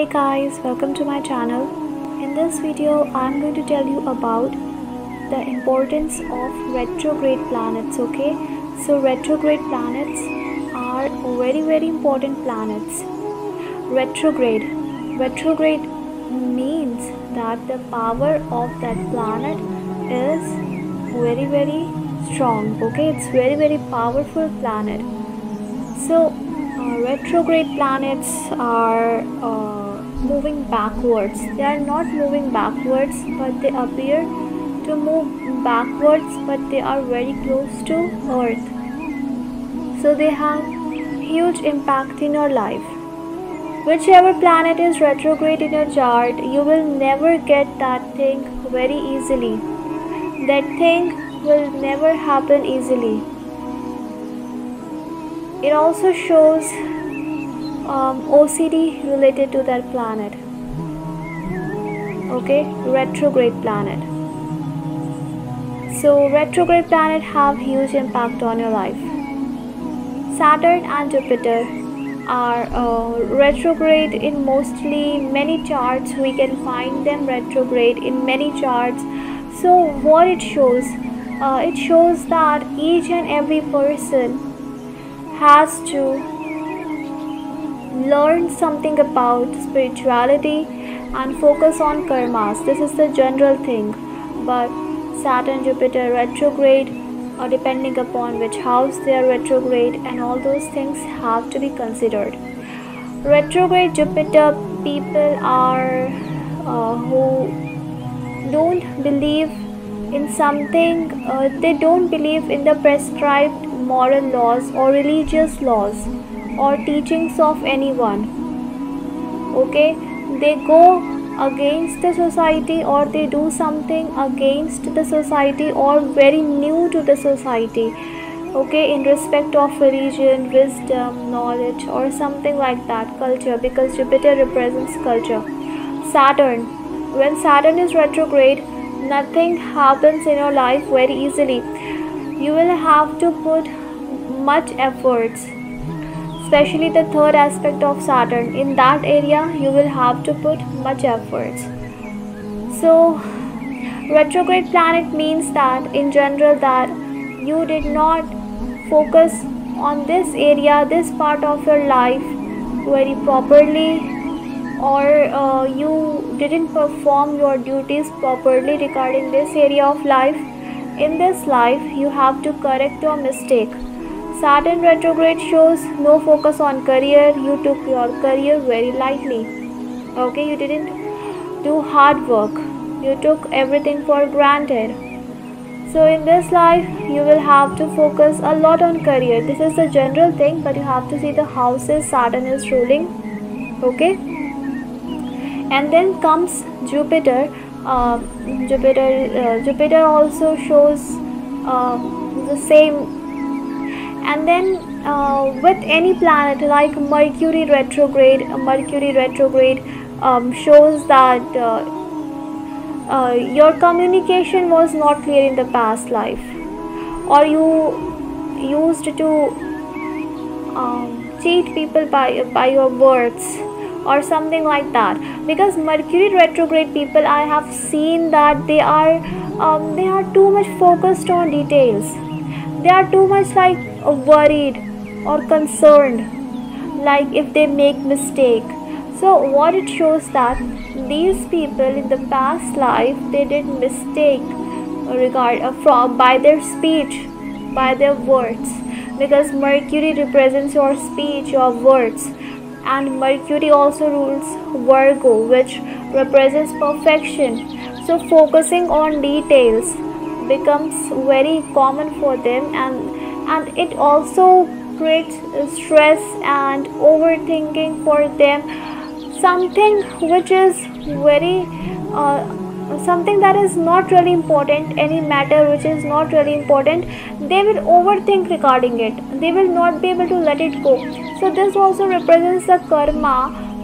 Hey guys, welcome to my channel. In this video, I'm going to tell you about the importance of retrograde planets, okay? So retrograde planets are very very important planets. Retrograde. Retrograde means that the power of that planet is very very strong, okay? It's very very powerful planet. So uh, retrograde planets are uh, moving backwards. They are not moving backwards, but they appear to move backwards, but they are very close to Earth. So they have huge impact in your life. Whichever planet is retrograde in your chart, you will never get that thing very easily. That thing will never happen easily it also shows um, OCD related to that planet. Okay, retrograde planet. So retrograde planet have huge impact on your life. Saturn and Jupiter are uh, retrograde in mostly many charts. We can find them retrograde in many charts. So what it shows? Uh, it shows that each and every person has to learn something about spirituality and focus on karmas. This is the general thing. But Saturn, Jupiter retrograde, or depending upon which house they are retrograde, and all those things have to be considered. Retrograde Jupiter people are uh, who don't believe in something, uh, they don't believe in the prescribed moral laws or religious laws or teachings of anyone. Okay? They go against the society or they do something against the society or very new to the society. Okay? In respect of religion wisdom knowledge or something like that culture because jupiter represents culture. Saturn. When saturn is retrograde nothing happens in your life very easily. You will have to put much efforts especially the third aspect of saturn. In that area you will have to put much efforts so retrograde planet means that in general that you did not focus on this area this part of your life very properly or uh, you didn't perform your duties properly regarding this area of life. In this life you have to correct your mistake Saturn retrograde shows no focus on career. You took your career very lightly. Okay, you didn't do hard work. You took everything for granted. So in this life, you will have to focus a lot on career. This is the general thing, but you have to see the houses Saturn is ruling. Okay, and then comes Jupiter. Uh, Jupiter, uh, Jupiter also shows uh, the same and then uh, with any planet like mercury retrograde mercury retrograde um, shows that uh, uh, your communication was not clear in the past life. Or you used to um, cheat people by by your words or something like that. Because mercury retrograde people i have seen that they are um, they are too much focused on details they are too much like worried or concerned like if they make mistake. So what it shows that these people in the past life they did mistake regard uh, from by their speech by their words. Because mercury represents your speech your words. And mercury also rules virgo which represents perfection. So focusing on details becomes very common for them and and it also creates stress and overthinking for them. Something which is very uh, something that is not really important any matter which is not really important they will overthink regarding it. They will not be able to let it go. So this also represents the karma.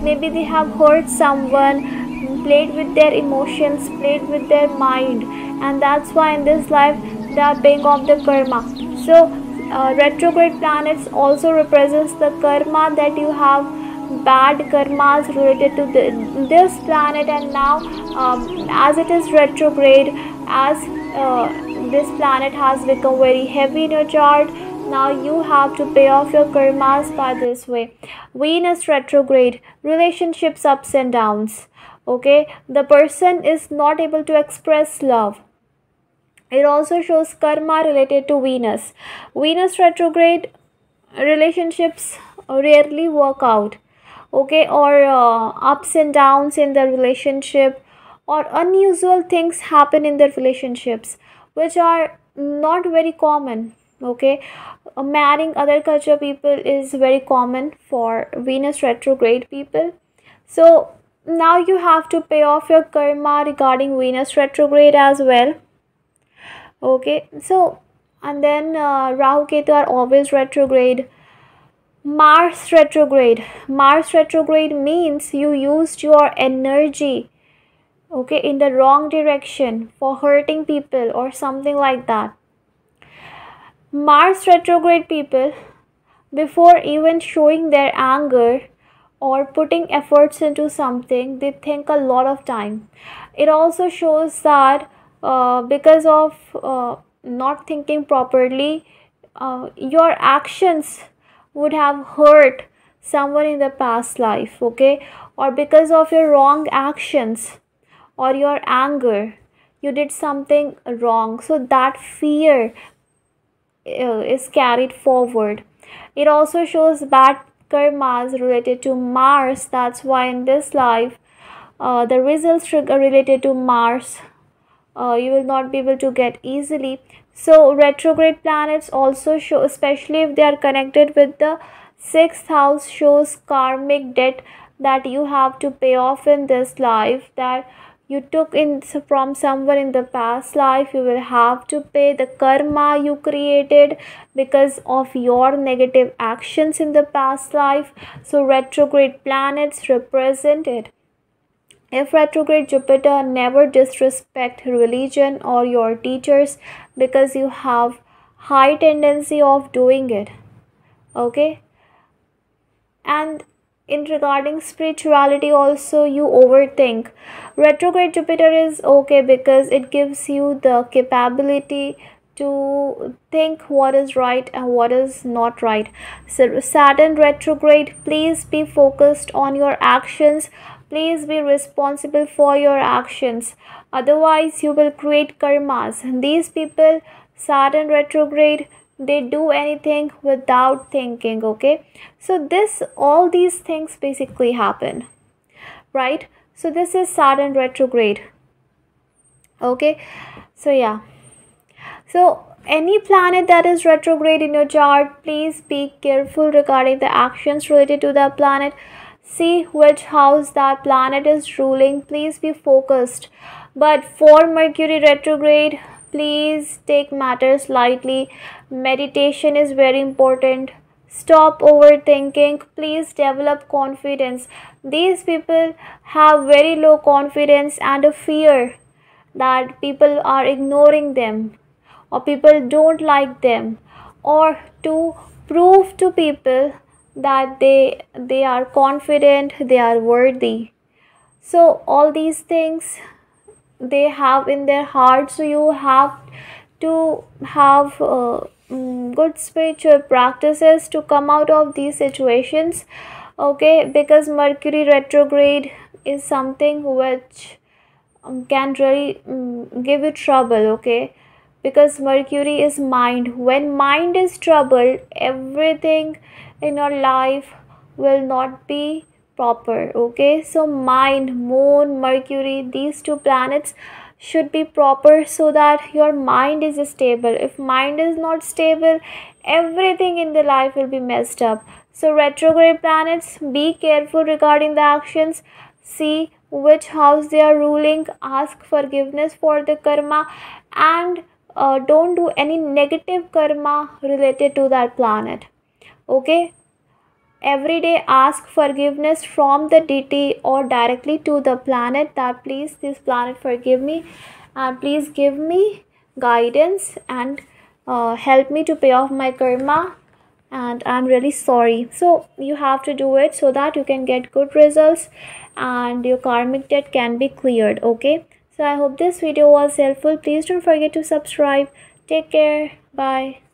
Maybe they have hurt someone played with their emotions played with their mind. And that's why in this life they are paying off the karma. So uh, retrograde planets also represents the karma that you have bad karmas related to the, this planet. And now um, as it is retrograde as uh, this planet has become very heavy in your chart now you have to pay off your karmas by this way. Venus retrograde relationships ups and downs okay? The person is not able to express love. It also shows karma related to venus. Venus retrograde relationships rarely work out. Okay? Or uh, ups and downs in the relationship or unusual things happen in the relationships which are not very common. Okay? Uh, marrying other culture people is very common for venus retrograde people. So now you have to pay off your karma regarding venus retrograde as well. Okay so and then uh, rahu ketu are always retrograde. Mars retrograde. Mars retrograde means you used your energy okay in the wrong direction for hurting people or something like that. Mars retrograde people before even showing their anger or putting efforts into something they think a lot of time. It also shows that uh, because of uh, not thinking properly uh, your actions would have hurt someone in the past life okay? Or because of your wrong actions or your anger you did something wrong. So that fear uh, is carried forward. It also shows bad karmas related to mars. That's why in this life uh, the results related to mars. Uh, you will not be able to get easily. So retrograde planets also show especially if they are connected with the sixth house shows karmic debt that you have to pay off in this life that you took in from someone in the past life you will have to pay the karma you created because of your negative actions in the past life so retrograde planets represent it if retrograde Jupiter never disrespect religion or your teachers because you have high tendency of doing it. Okay? And in regarding spirituality also you overthink. Retrograde Jupiter is okay because it gives you the capability to think what is right and what is not right. So Saturn retrograde, please be focused on your actions Please be responsible for your actions. Otherwise, you will create karmas. These people, Saturn retrograde, they do anything without thinking. Okay. So, this, all these things basically happen. Right. So, this is Saturn retrograde. Okay. So, yeah. So, any planet that is retrograde in your chart, please be careful regarding the actions related to that planet see which house that planet is ruling please be focused but for mercury retrograde please take matters lightly. Meditation is very important. Stop overthinking. Please develop confidence. These people have very low confidence and a fear that people are ignoring them or people don't like them or to prove to people that they they are confident they are worthy. So all these things they have in their heart so you have to have uh, mm, good spiritual practices to come out of these situations okay? Because mercury retrograde is something which um, can really um, give you trouble okay? Because mercury is mind. When mind is troubled everything in your life will not be proper okay? So mind moon mercury these two planets should be proper so that your mind is stable. If mind is not stable everything in the life will be messed up. So retrograde planets be careful regarding the actions. See which house they are ruling. Ask forgiveness for the karma and uh, don't do any negative karma related to that planet okay every day ask forgiveness from the deity or directly to the planet that please this planet forgive me. And please give me guidance and uh, help me to pay off my karma. And i'm really sorry. So you have to do it so that you can get good results and your karmic debt can be cleared okay? So i hope this video was helpful. Please don't forget to subscribe. Take care. Bye